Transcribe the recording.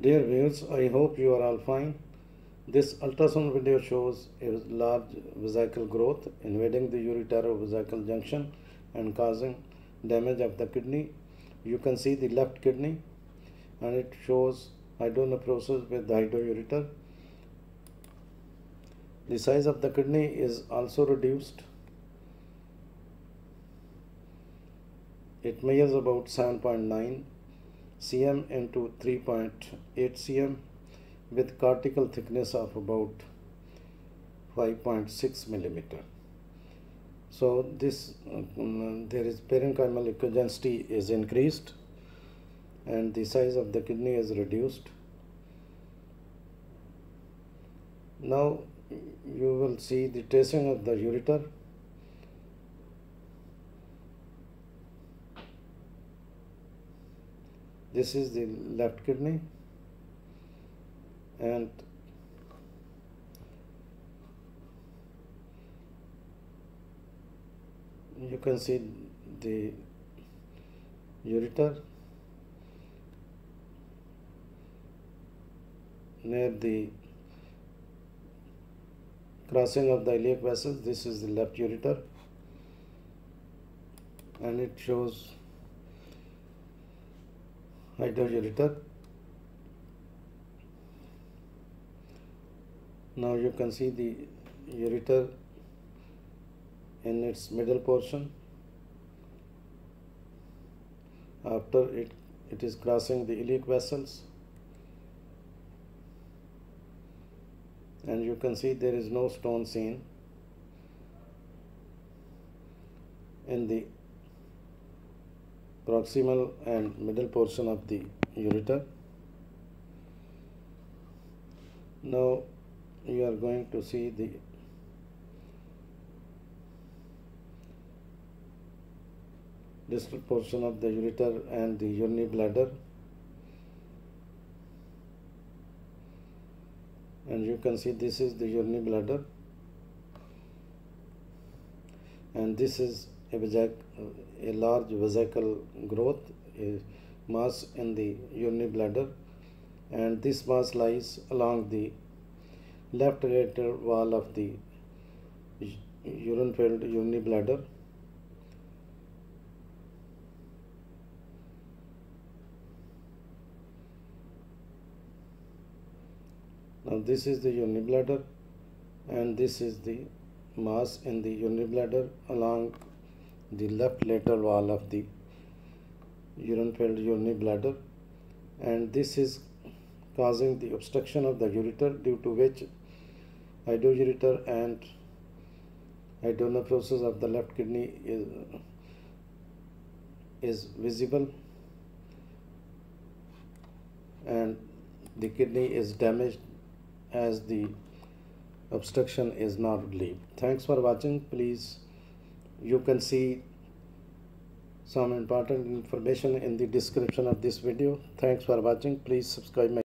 Dear viewers, I hope you are all fine. This ultrasound video shows a large vesical growth invading the ureterovesical junction and causing damage of the kidney. You can see the left kidney and it shows hydronephrosis with the hydroureter. The size of the kidney is also reduced. It measures about 7.9 cm into 3.8 cm with cortical thickness of about 5.6 millimeter. So this um, there is parenchymal echogenicity is increased and the size of the kidney is reduced. Now you will see the tracing of the ureter this is the left kidney. And you can see the ureter near the crossing of the iliac vessels. This is the left ureter. And it shows hydroureter now you can see the ureter in its middle portion. After it it is crossing the iliac vessels. And you can see there is no stone seen in the proximal and middle portion of the ureter. Now you are going to see the distal portion of the ureter and the urinary bladder. And you can see this is the urinary bladder. And this is a large vesical growth a mass in the urinary bladder and this mass lies along the left lateral wall of the urine filled urinary bladder now this is the urinary bladder and this is the mass in the urinary bladder along the left lateral wall of the urine filled urinary bladder and this is causing the obstruction of the ureter due to which hydroureter and hydronephrosis of the left kidney is, is visible and the kidney is damaged as the obstruction is not relieved. Thanks for watching. Please, you can see some important information in the description of this video. Thanks for watching. Please subscribe my